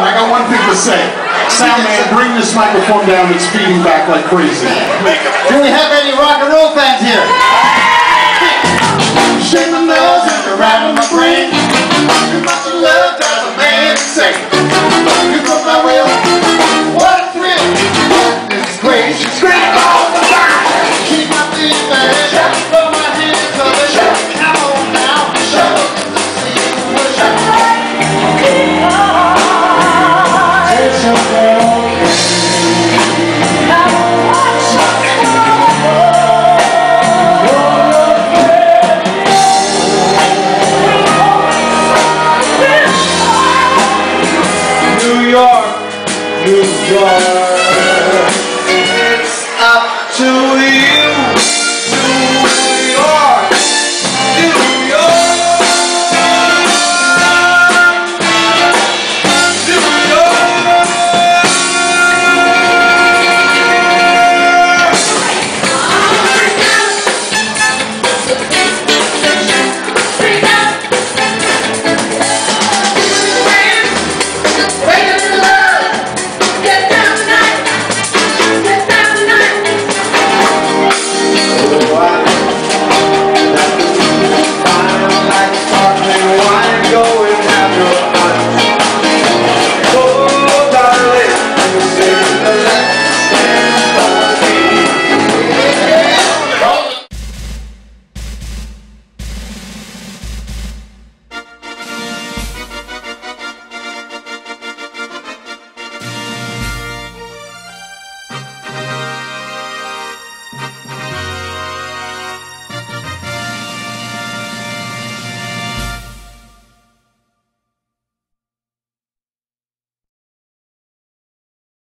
done. I got one thing to say. Sound man, bring this microphone down. It's feeding back like crazy. Do we have any rock and roll fans here? New York.